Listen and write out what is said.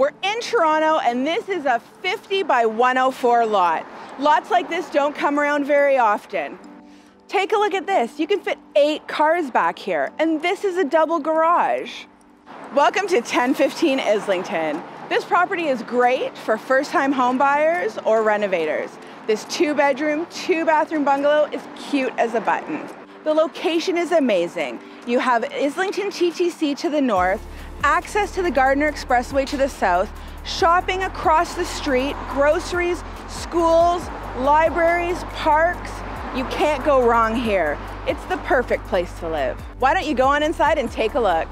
We're in Toronto and this is a 50 by 104 lot. Lots like this don't come around very often. Take a look at this. You can fit eight cars back here and this is a double garage. Welcome to 1015 Islington. This property is great for first-time home buyers or renovators. This two-bedroom, two-bathroom bungalow is cute as a button. The location is amazing. You have Islington TTC to the north, access to the Gardiner Expressway to the south, shopping across the street, groceries, schools, libraries, parks. You can't go wrong here. It's the perfect place to live. Why don't you go on inside and take a look?